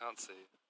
I can't see.